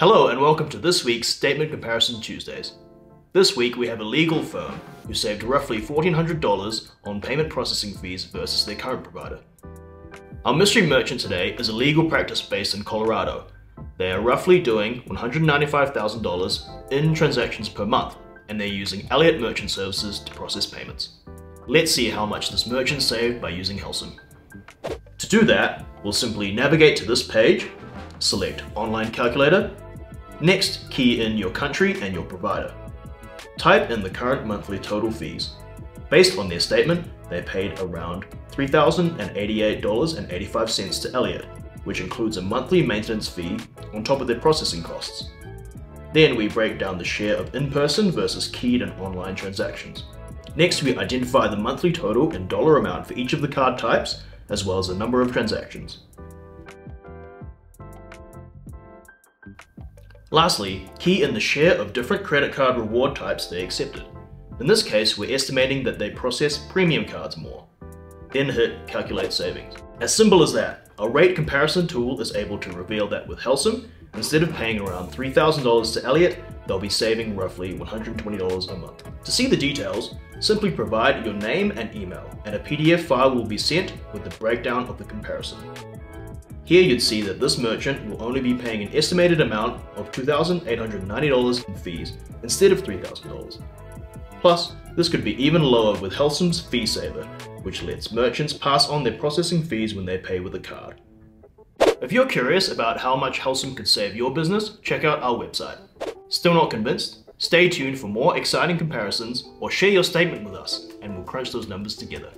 Hello and welcome to this week's Statement Comparison Tuesdays. This week we have a legal firm who saved roughly $1,400 on payment processing fees versus their current provider. Our mystery merchant today is a legal practice based in Colorado. They are roughly doing $195,000 in transactions per month, and they're using Eliot Merchant Services to process payments. Let's see how much this merchant saved by using Helcim. To do that, we'll simply navigate to this page, select Online Calculator, next key in your country and your provider. Type in the current monthly total fees. Based on their statement, they paid around $3,088.85 to Eliot, which includes a monthly maintenance fee on top of their processing costs. Then we break down the share of in-person versus keyed and online transactions. Next, we identify the monthly total and dollar amount for each of the card types, as well as the number of transactions. Lastly, key in the share of different credit card reward types they accepted. In this case, we're estimating that they process premium cards more. Then hit Calculate Savings. As simple as that, our rate comparison tool is able to reveal that with Helcim, instead of paying around $3,000 to Eliot, they'll be saving roughly $120 a month. To see the details, simply provide your name and email, and a PDF file will be sent with the breakdown of the comparison. Here you'd see that this merchant will only be paying an estimated amount of $2,890 in fees instead of $3,000. Plus, this could be even lower with Helcim's Fee Saver, which lets merchants pass on their processing fees when they pay with a card. If you're curious about how much Helcim could save your business, check out our website. Still not convinced? Stay tuned for more exciting comparisons or share your statement with us and we'll crunch those numbers together.